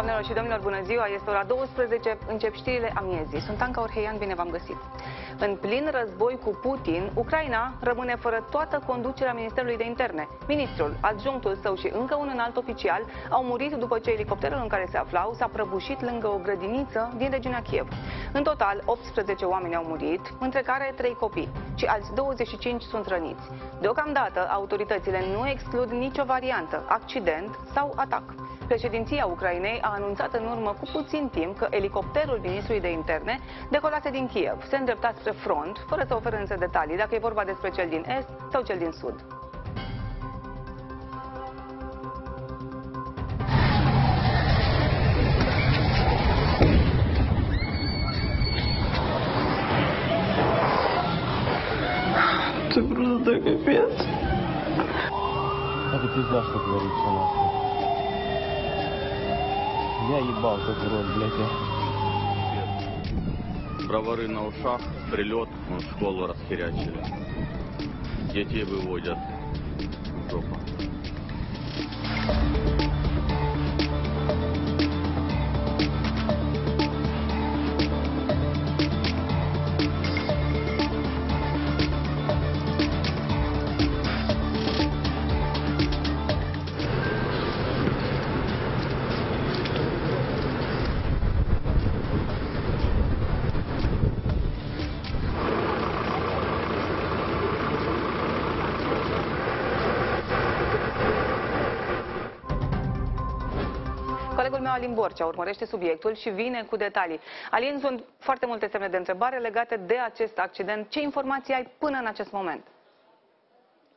Doamnelor și domnilor, bună ziua! Este ora 12, încep știrile amiezii. Sunt Anca Orheian, bine v-am găsit. În plin război cu Putin, Ucraina rămâne fără toată conducerea Ministerului de Interne. Ministrul, adjunctul său și încă un înalt oficial au murit după ce elicopterul în care se aflau s-a prăbușit lângă o grădiniță din regiunea Kiev. În total, 18 oameni au murit, între care 3 copii, și alți 25 sunt răniți. Deocamdată, autoritățile nu exclud nicio variantă, accident sau atac. Președinția Ucrainei a anunțat în urmă cu puțin timp că elicopterul ministrului de interne decolase din Kiev, se îndrepta spre front, fără să ofere însă detalii dacă e vorba despre cel din est sau cel din sud. Ты просто капец. Это пизда, что говорит все нахуй. Я ебал в рот, блядь. Бровары на ушах, прилет, вон школу расхерячили. Детей выводят. Жопа. Colegul meu, Alin Borcea, urmărește subiectul și vine cu detalii. Alin, sunt foarte multe semne de întrebare legate de acest accident. Ce informații ai până în acest moment?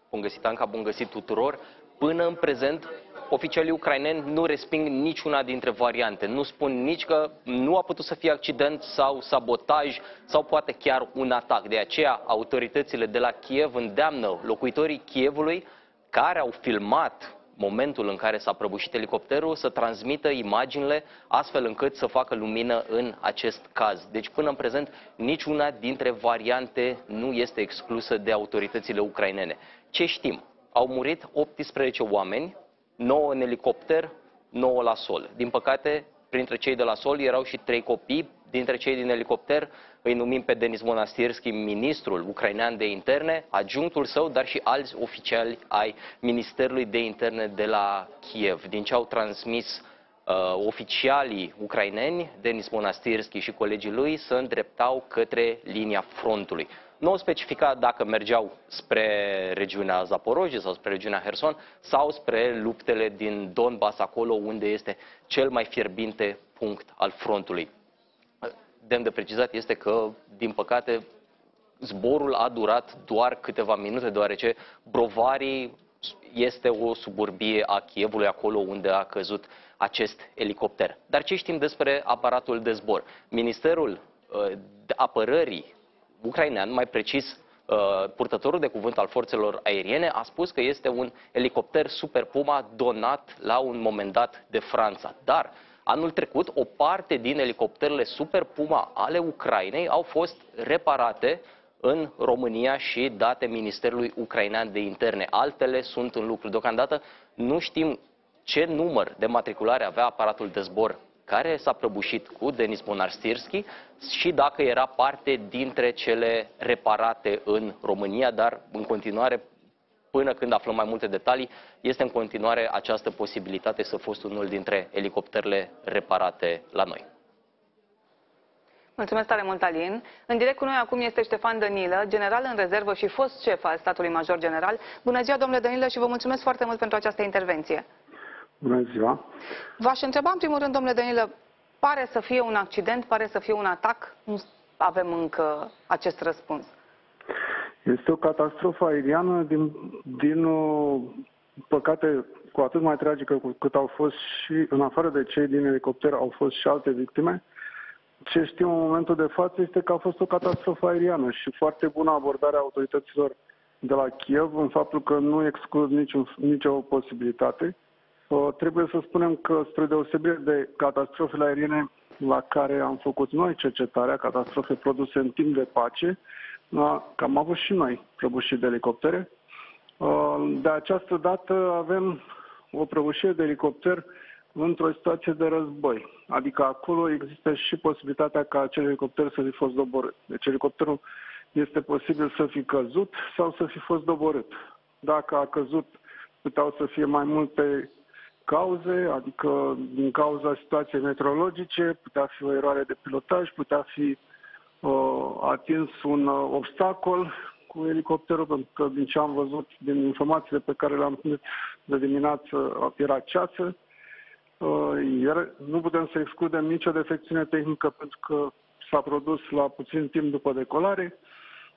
Bun găsit, Anca, bun găsit tuturor. Până în prezent, oficialii ucraineni nu resping niciuna dintre variante. Nu spun nici că nu a putut să fie accident sau sabotaj sau poate chiar un atac. De aceea, autoritățile de la Kiev îndeamnă locuitorii Kievului care au filmat momentul în care s-a prăbușit elicopterul să transmită imaginile astfel încât să facă lumină în acest caz. Deci până în prezent niciuna dintre variante nu este exclusă de autoritățile ucrainene. Ce știm? Au murit 18 oameni, 9 în elicopter, 9 la sol. Din păcate, printre cei de la sol erau și trei copii. Dintre cei din elicopter îi numim pe Denis Monastirski, ministrul ucrainean de interne, adjunctul său, dar și alți oficiali ai Ministerului de Interne de la Kiev. Din ce au transmis uh, oficialii ucraineni, Denis Monastirski și colegii lui, se îndreptau către linia frontului. Nu au specificat dacă mergeau spre regiunea Zaporojie sau spre regiunea Herson sau spre luptele din Donbass, acolo unde este cel mai fierbinte punct al frontului. Demn de precizat este că, din păcate, zborul a durat doar câteva minute, deoarece Brovarii este o suburbie a Chievului, acolo unde a căzut acest elicopter. Dar ce știm despre aparatul de zbor? Ministerul uh, apărării ucrainean, mai precis uh, purtătorul de cuvânt al forțelor aeriene, a spus că este un elicopter Super Puma donat la un moment dat de Franța. Dar anul trecut o parte din elicopterele Super Puma ale Ucrainei au fost reparate în România și date Ministerului Ucrainean de Interne. Altele sunt în lucru. Deocamdată nu știm ce număr de matriculare avea aparatul de zbor care s-a prăbușit cu Denis Monastirski și dacă era parte dintre cele reparate în România, dar în continuare, până când aflăm mai multe detalii, este în continuare această posibilitate să fost unul dintre elicopterele reparate la noi. Mulțumesc tare mult, Alin. În direct cu noi acum este Ștefan Dănilă, general în rezervă și fost șef al statului major general. Bună ziua, domnule Dănilă, și vă mulțumesc foarte mult pentru această intervenție. Bună ziua! V-aș întreba în primul rând, domnule Dănilă, pare să fie un accident, pare să fie un atac? Nu avem încă acest răspuns. Este o catastrofă aeriană din, din uh, păcate cu atât mai tragică cu cât au fost și, în afară de cei din elicopter, au fost și alte victime. Ce știm în momentul de față este că a fost o catastrofă aeriană și foarte bună abordare a autorităților de la Kiev în faptul că nu exclud niciun, nicio posibilitate. Uh, trebuie să spunem că, spre deosebire de catastrofele aeriene la care am făcut noi cercetarea, catastrofe produse în timp de pace, uh, că am avut și noi prăbușiri de elicoptere. Uh, de această dată avem o prăbușire de elicopter într-o situație de război. Adică acolo există și posibilitatea ca acel elicopter să fi fost doborât. Deci elicopterul este posibil să fi căzut sau să fi fost doborât. Dacă a căzut, puteau să fie mai multe cauze, adică din cauza situației meteorologice, putea fi o eroare de pilotaj, putea fi uh, atins un uh, obstacol cu elicopterul, pentru că din ce am văzut, din informațiile pe care le-am primit de dimineață, era ceață. Uh, iar nu putem să excludem nicio defecțiune tehnică pentru că s-a produs la puțin timp după decolare.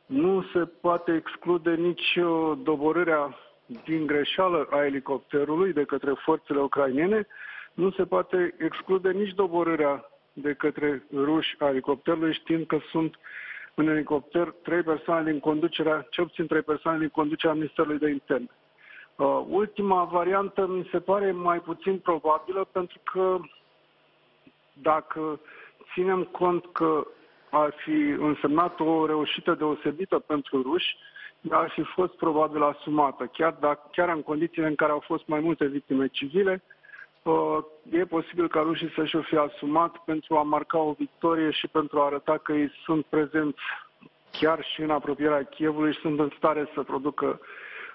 Nu se poate exclude nici uh, doborârea din greșeală a elicopterului de către forțele ucrainene, nu se poate exclude nici doborârea de către ruși a elicopterului, știind că sunt în elicopter trei persoane din conducerea, cel puțin trei persoane din conducerea Ministerului de Interne. Uh, ultima variantă mi se pare mai puțin probabilă pentru că dacă ținem cont că ar fi însemnat o reușită deosebită pentru ruși, ar fi fost probabil asumată, chiar, dacă, chiar în condițiile în care au fost mai multe victime civile, uh, e posibil ca rușii să-și o fi asumat pentru a marca o victorie și pentru a arăta că ei sunt prezenți chiar și în apropierea Chievului și sunt în stare să producă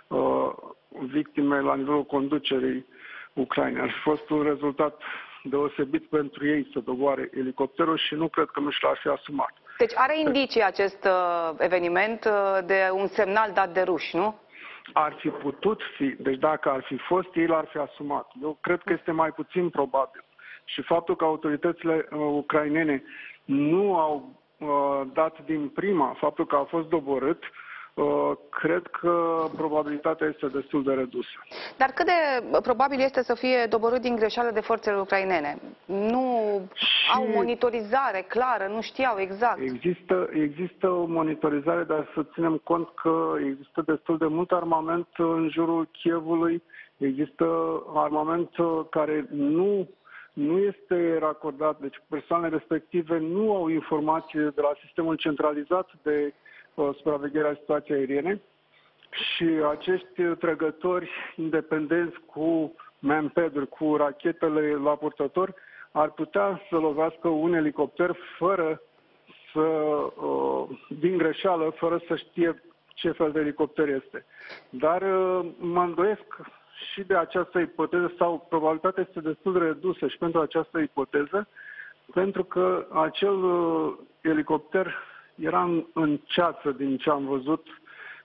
uh, victime la nivelul conducerii Ucrainei. Ar fi fost un rezultat deosebit pentru ei să doboare elicopterul și nu cred că nu și l-ar fi asumat. Deci are indicii acest uh, eveniment uh, de un semnal dat de ruși, nu? Ar fi putut fi, deci dacă ar fi fost, ei l-ar fi asumat. Eu cred că este mai puțin probabil. Și faptul că autoritățile uh, ucrainene nu au uh, dat din prima faptul că a fost doborât, uh, Uh, cred că probabilitatea este destul de redusă. Dar cât de probabil este să fie doborât din greșeală de forțele ucrainene? Nu și au monitorizare clară, nu știau exact. Există, există o monitorizare, dar să ținem cont că există destul de mult armament în jurul Chievului, există armament care nu nu este racordat, deci persoanele respective nu au informații de la sistemul centralizat de supravegherea situației aeriene și acești trăgători independenți cu manpad cu rachetele la purtător, ar putea să lovească un elicopter fără să, uh, din greșeală, fără să știe ce fel de elicopter este. Dar uh, mă îndoiesc și de această ipoteză sau probabilitatea este destul de redusă și pentru această ipoteză, pentru că acel uh, elicopter era în, în ceață din ce am văzut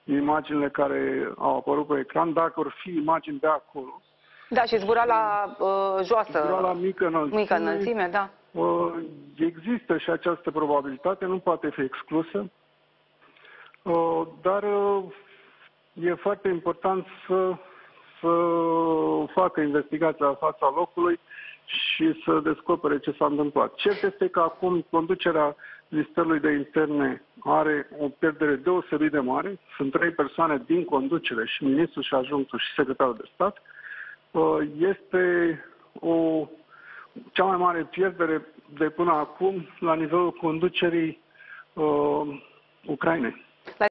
din imaginile care au apărut pe ecran, dacă vor fi imagini de acolo. Da, și zbura la uh, joasă. Zbura la mică înălțime. Mică înălțime, da. Uh, există și această probabilitate, nu poate fi exclusă, uh, dar uh, e foarte important să, să facă investigația la fața locului și să descopere ce s-a întâmplat. Cert este că acum conducerea Ministerului de Interne are o pierdere deosebit de mare. Sunt trei persoane din conducere și ministrul și ajunsul și secretarul de stat. Uh, este o cea mai mare pierdere de până acum la nivelul conducerii uh, Ucrainei.